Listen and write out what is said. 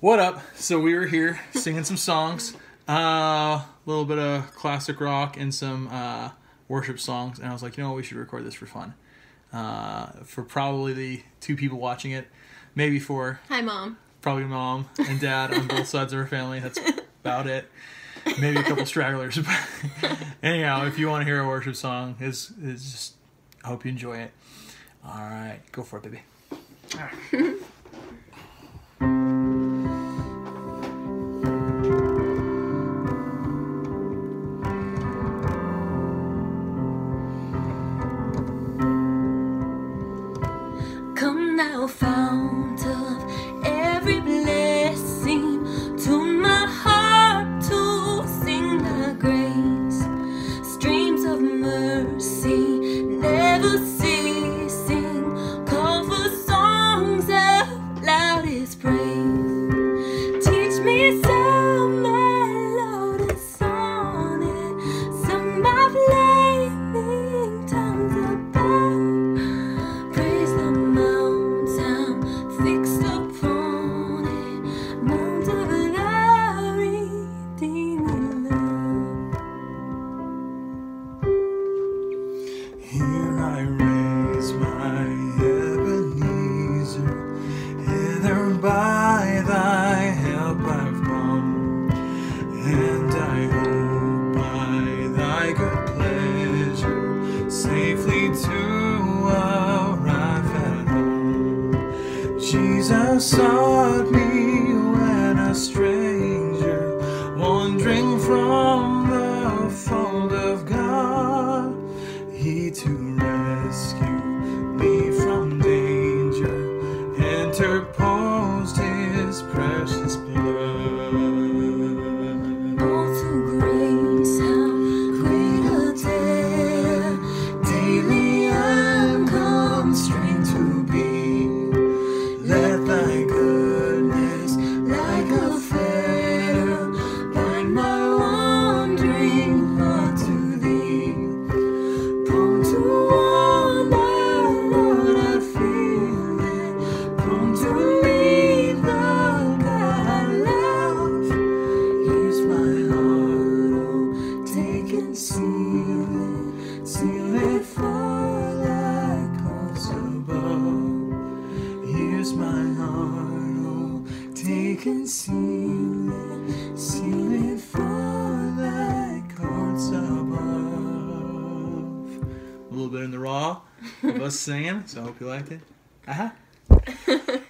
What up? So we were here singing some songs, uh, a little bit of classic rock and some uh, worship songs, and I was like, you know what, we should record this for fun, uh, for probably the two people watching it, maybe four. Hi, mom. probably mom and dad on both sides of our family. That's about it. Maybe a couple stragglers. But anyhow, if you want to hear a worship song, is is just I hope you enjoy it. All right, go for it, baby. Come now, fount of I raise my Ebenezer, hither by thy help I've come, and I hope by thy good pleasure safely to arrive at home. Jesus sought me when a interposed his precious Here's my heart, oh, take and seal it, seal it for thy courts above. A little bit in the raw of us singing, so I hope you liked it. Uh-huh.